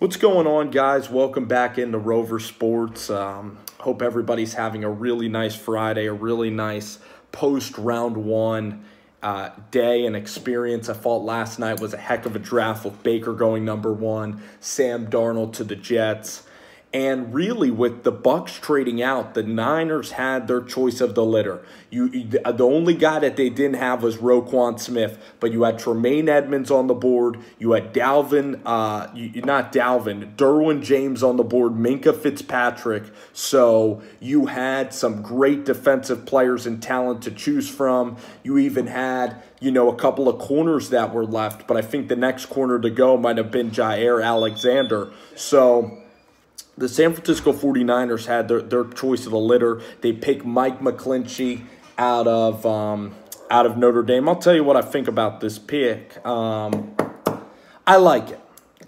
What's going on, guys? Welcome back into Rover Sports. Um, hope everybody's having a really nice Friday, a really nice post round one uh, day and experience. I thought last night was a heck of a draft with Baker going number one, Sam Darnold to the Jets. And really, with the Bucs trading out, the Niners had their choice of the litter. You, the only guy that they didn't have was Roquan Smith, but you had Tremaine Edmunds on the board. You had Dalvin, uh, you, not Dalvin, Derwin James on the board, Minkah Fitzpatrick. So you had some great defensive players and talent to choose from. You even had you know, a couple of corners that were left, but I think the next corner to go might have been Jaire Alexander. So the San Francisco 49ers had their, their choice of the litter. They picked Mike McGlinchey out of um, out of Notre Dame. I'll tell you what I think about this pick. Um, I like it.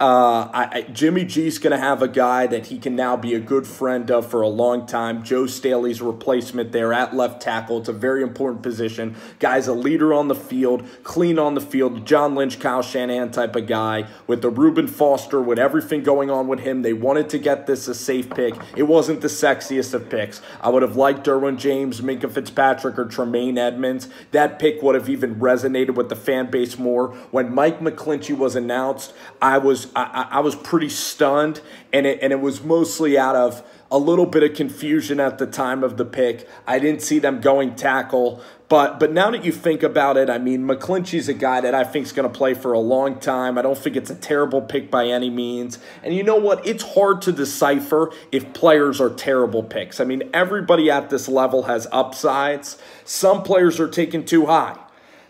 Uh, I, I, Jimmy G's going to have a guy that he can now be a good friend of for a long time. Joe Staley's replacement there at left tackle. It's a very important position. Guy's a leader on the field, clean on the field. John Lynch, Kyle Shanahan type of guy. With the Reuben Foster, with everything going on with him, they wanted to get this a safe pick. It wasn't the sexiest of picks. I would have liked Derwin James, Minkah Fitzpatrick, or Tremaine Edmunds. That pick would have even resonated with the fan base more. When Mike McGlinchey was announced, I was I, I was pretty stunned, and it, and it was mostly out of a little bit of confusion at the time of the pick. I didn't see them going tackle, but but now that you think about it, I mean, McGlinchey's a guy that I think is going to play for a long time. I don't think it's a terrible pick by any means. And you know what? It's hard to decipher if players are terrible picks. I mean, everybody at this level has upsides. Some players are taken too high.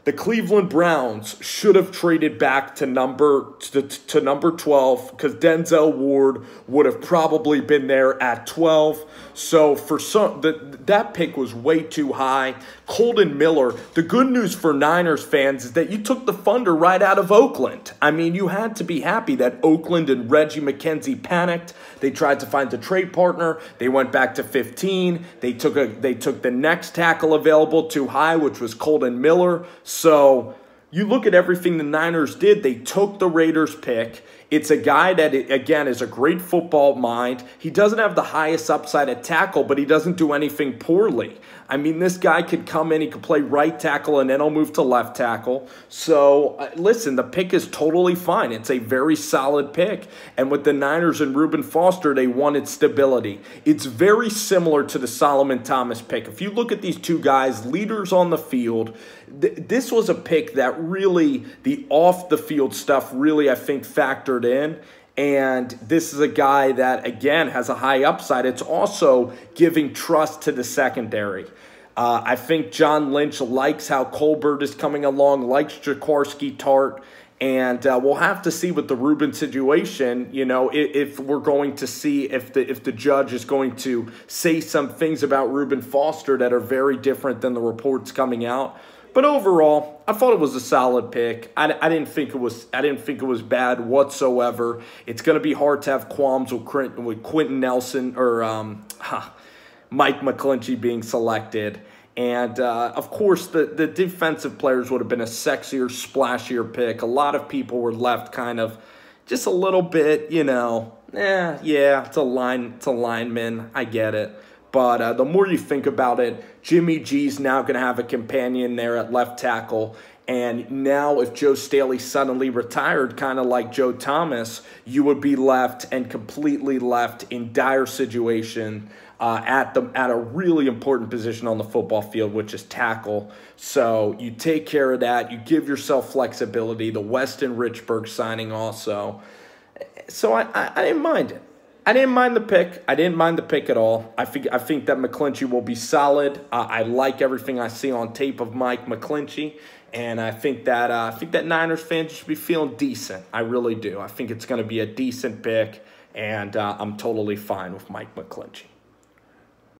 The Cleveland Browns should have traded back to number to, to number 12 because Denzel Ward would have probably been there at 12. So for some the, that pick was way too high. Kolton Miller, the good news for Niners fans is that you took the funder right out of Oakland. I mean, you had to be happy that Oakland and Reggie McKenzie panicked. They tried to find a trade partner. They went back to 15. They took a they took the next tackle available too high, which was Kolton Miller. So you look at everything the Niners did, they took the Raiders pick. It's a guy that, again, is a great football mind. He doesn't have the highest upside at tackle, but he doesn't do anything poorly. I mean, this guy could come in, he could play right tackle, and then he'll move to left tackle. So, uh, listen, the pick is totally fine. It's a very solid pick. And with the Niners and Reuben Foster, they wanted stability. It's very similar to the Solomon Thomas pick. If you look at these two guys, leaders on the field, th this was a pick that really, the off the field stuff really, I think, factored in. And this is a guy that, again, has a high upside. It's also giving trust to the secondary. Uh, I think John Lynch likes how Colbert is coming along, likes Jaquiski Tartt. And uh, we'll have to see with the Reuben situation, you know, if, if, we're going to see if the if the judge is going to say some things about Reuben Foster that are very different than the reports coming out. But overall, I thought it was a solid pick. I, I didn't think it was I didn't think it was bad whatsoever. It's going to be hard to have qualms with Quenton, with Quenton Nelson or um, Mike McGlinchey being selected. And uh, of course, the, the defensive players would have been a sexier, splashier pick. A lot of people were left kind of just a little bit, you know, eh, yeah, it's a line, it's a lineman. I get it. But uh, the more you think about it, Jimmy G's now going to have a companion there at left tackle. And now, if Joe Staley suddenly retired, kind of like Joe Thomas, you would be left and completely left in dire situation uh, at the at a really important position on the football field, which is tackle. So you take care of that. You give yourself flexibility. The Weston Richburg signing also. So I, I, I didn't mind it. I didn't mind the pick. I didn't mind the pick at all. I think I think that McGlinchey will be solid. Uh, I like everything I see on tape of Mike McGlinchey, and I think that uh, I think that Niners fans should be feeling decent. I really do. I think it's going to be a decent pick, and uh, I'm totally fine with Mike McGlinchey.